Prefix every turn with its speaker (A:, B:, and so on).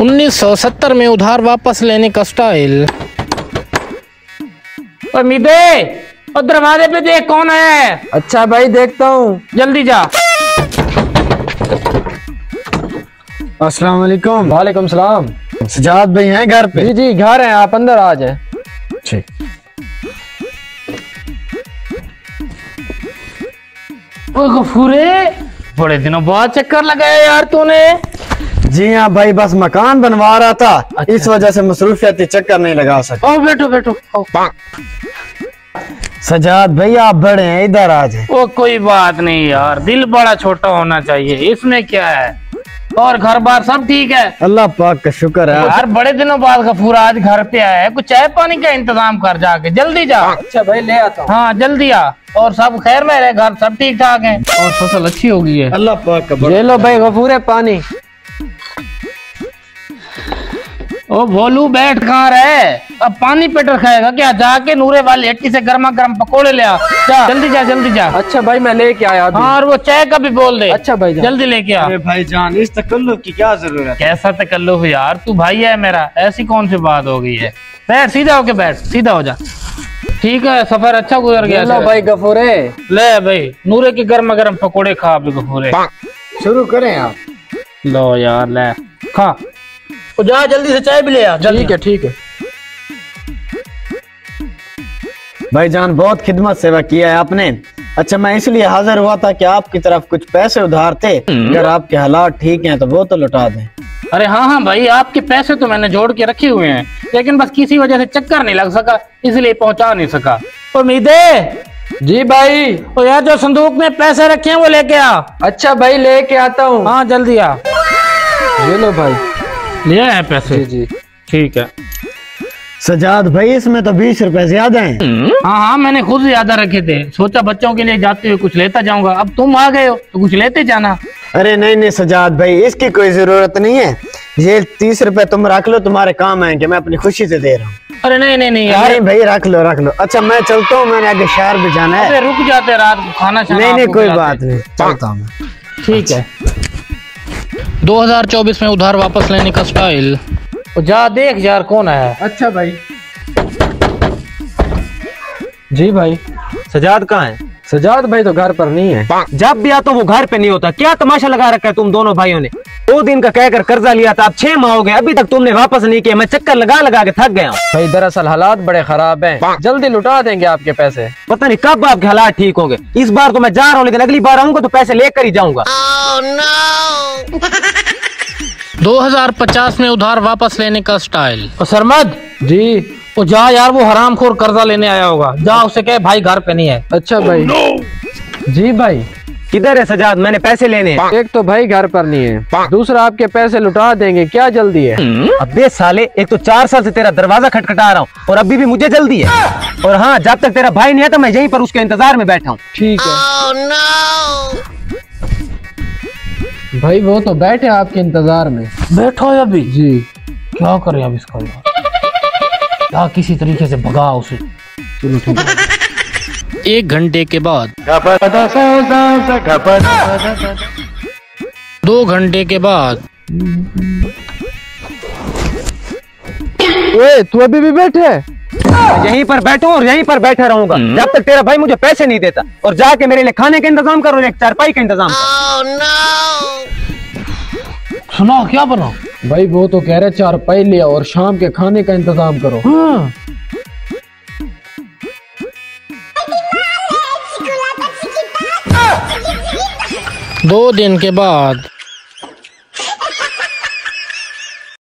A: 1970 में उधार वापस लेने का स्टाइल।
B: उम्मीदे और दरवाजे पे देख कौन है?
C: अच्छा भाई देखता हूँ।
B: जल्दी जा।
C: अस्सलाम वालेकुम
D: वालेकुम सलाम।
C: सजाद भाई हैं घर पे?
D: जी जी घर हैं आप अंदर आ जाए।
C: ठीक।
B: गफूरे बड़े दिनों बाद चक्कर लगाया यार तूने।
C: जी हाँ भाई बस मकान बनवा रहा था। अच्छा। इस वजह से मसरूफियती चक्कर नहीं लगा सका।
B: ओ बैठो बैठो ओ,
C: सजाद भाई आप बड़े हैं इधर आ जाए।
B: ओ कोई बात नहीं यार दिल बड़ा छोटा होना चाहिए इसमें क्या है? और घर बार सब ठीक है?
C: अल्लाह पाक का शुक्र है।
B: यार बड़े दिनों बाद गफूर आज घर पे आया है कुछ चाय पानी का इंतज़ाम कर जाके जल्दी जा।
D: अच्छा भाई ले आता हूँ।
B: हाँ जल्दी आ। और सब खैर में रहे घर सब ठीक ठाक है। और फ़सल अच्छी होगी है।
C: अल्लाह पाक का
D: ये लो भाई गफूर है पानी।
B: ओ भोलू बैठ कहाँ रहे? अब पानी पेटर खाएगा क्या? जाके नूरे वाली हट्टी से गर्मा गर्म पकोड़े ले आ। जा जल्दी जा जल्दी जा।
D: अच्छा भाई मैं लेके आया
B: हाँ और वो चाय का भी बोल दे।
D: अच्छा भाई जान।
B: जल्दी लेके आ।
C: अरे भाई जान इस तकल्लुफ की क्या ज़रूरत है?
B: कैसा तकल्लुफ यार तू भाई है मेरा। ऐसी कौन सी बात हो गई है? बैठ सीधा होके बैठ सीधा हो जा। ठीक है सफ़र अच्छा गुजर गया।
D: लो भाई गफूरे।
B: ले भाई नूरे के गर्मा गर्म पकोड़े खा अभी गफूरे।
C: शुरू करें आप।
B: लो यार ले। खा। तो जा जल्दी से चाय भी ले आ। जल्दी
D: ठीक है ठीक है।
C: भाईजान बहुत खिदमत सेवा किया है आपने। अच्छा मैं इसलिए हाजिर हुआ था कि आपकी तरफ़ कुछ पैसे उधार थे अगर आपके हालात ठीक हैं तो वो तो लौटा दें।
B: अरे हाँ हाँ भाई आपके पैसे तो मैंने जोड़ के रखे हुए हैं लेकिन बस किसी वजह से चक्कर नहीं लग सका इसलिए पहुँचा नहीं सका। उम्मीदे?
D: जी भाई।
B: तो यार जो संदूक में पैसे रखे हैं वो लेके आ।
D: अच्छा भाई लेके आता हूँ।
B: हाँ जल्दी आ।
D: ये लो भाई।
B: लिए हैं पैसे?
D: जी जी।
B: ठीक है।
C: सजाद भाई इसमें तो बीस रुपए ज़्यादा हैं।
B: हाँ हाँ मैंने खुद ज़्यादा रखे थे। सोचा बच्चों के लिए जाते हुए कुछ लेता जाऊँगा। अब तुम आ गए हो तो कुछ लेते जाना।
C: अरे नहीं नहीं सजाद भाई इसकी कोई ज़रूरत नहीं है। ये तीस रुपए तुम रख लो तुम्हारे काम आएँगे मैं अपनी खुशी से दे रहा हूँ।
B: अरे नहीं नहीं नहीं यार
C: नहीं भाई रख लो रख लो। अच्छा मैं चलता हूँ मैंने आगे शहर भी जाना है।
B: रुक जाते रात को खाना
C: नहीं नहीं कोई बात नहीं चलता हूँ
B: ठीक है।
A: 2024 में उधार वापस लेने का स्टाइल।
B: तो जा देख यार कौन आया है।
D: अच्छा भाई। जी भाई।
E: सजाद कहाँ है?
D: सजाद भाई तो घर पर नहीं है।
E: जब भी आता हूँ वो घर पे नहीं होता। क्या तमाशा लगा रखा है तुम दोनों भाइयों ने? दो दिन का कहकर कर्जा लिया था अब छह माह हो गए अभी तक तुमने वापस नहीं किया। मैं चक्कर लगा लगा के थक गया
D: भाई दरअसल हालात बड़े खराब हैं। जल्दी लुटा देंगे आपके पैसे।
E: पता नहीं कब आपके हालात ठीक होंगे। इस बार तो मैं जा रहा हूँ लेकिन अगली बार आऊँगा तो पैसे लेकर ही जाऊँगा।
A: 2050 में उधार वापस लेने का स्टाइल।
B: और सरमद?
D: जी।
B: तो जा यार वो हरामखोर कर्जा लेने आया होगा। जा उससे कहे भाई घर पे नहीं है।
D: अच्छा भाई। Oh, no! जी भाई।
E: किधर है सजाद? मैंने पैसे लेने। हैं
D: एक तो भाई घर पर नहीं है। दूसरा आपके पैसे लुटा देंगे। क्या जल्दी है?
E: अबे साले एक तो चार साल से तेरा दरवाज़ा खटखटा रहा हूँ और अभी भी मुझे जल्दी है। और हाँ जब तक तेरा भाई नहीं आता मैं यहीं पर उसके इंतज़ार में बैठा हूँ।
D: ठीक है। भाई वो तो बैठे आपके इंतज़ार में।
B: बैठो अभी।
D: जी।
B: क्या करें अब इसका यार? या किसी तरीके से भगा उसे?
A: एक घंटे के बाद। दो घंटे के बाद।
D: ओए तू अभी भी बैठे
E: यहीं पर बैठूं और यहीं पर बैठा रहूँगा। जब तक तेरा भाई मुझे पैसे नहीं देता और जाके मेरे लिए खाने का इंतज़ाम करो एक चारपाई का इंतज़ाम करो।
B: सुनाओ क्या बना?
D: भाई वो तो कह रहे चार पाई लिया और शाम के खाने का इंतज़ाम करो।
A: दो दिन के बाद